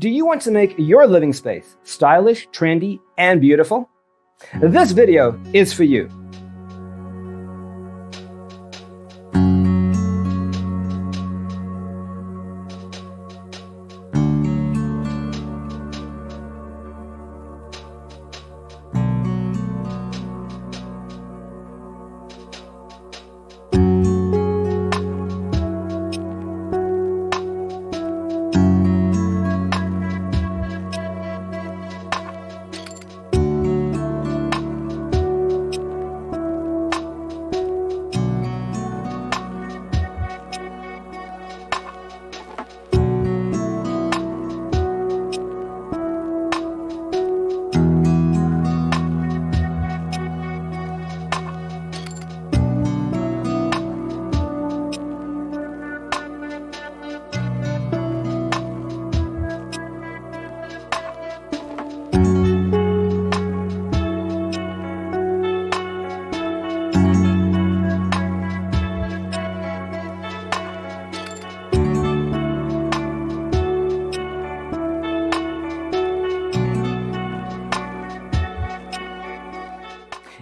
Do you want to make your living space stylish, trendy, and beautiful? This video is for you.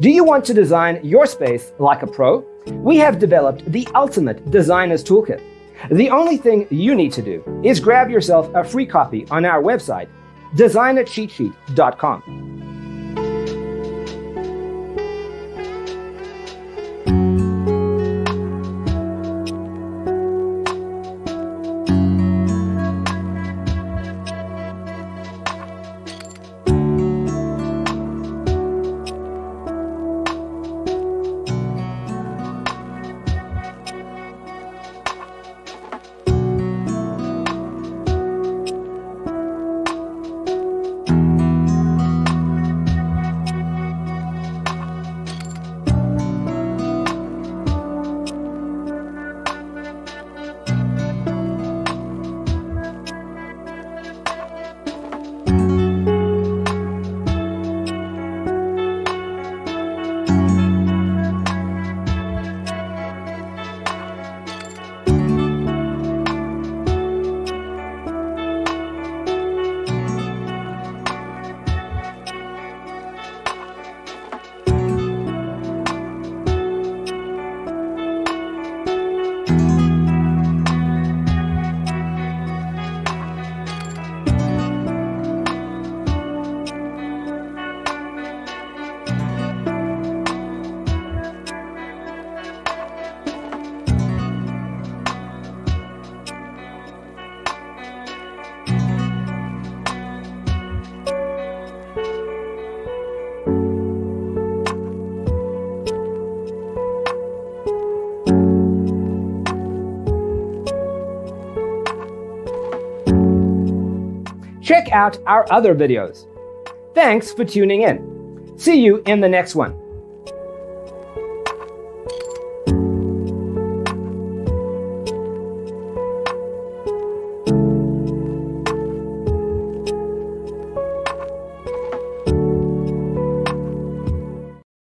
Do you want to design your space like a pro? We have developed the ultimate designer's toolkit. The only thing you need to do is grab yourself a free copy on our website, designercheatsheet.com. check out our other videos. Thanks for tuning in. See you in the next one.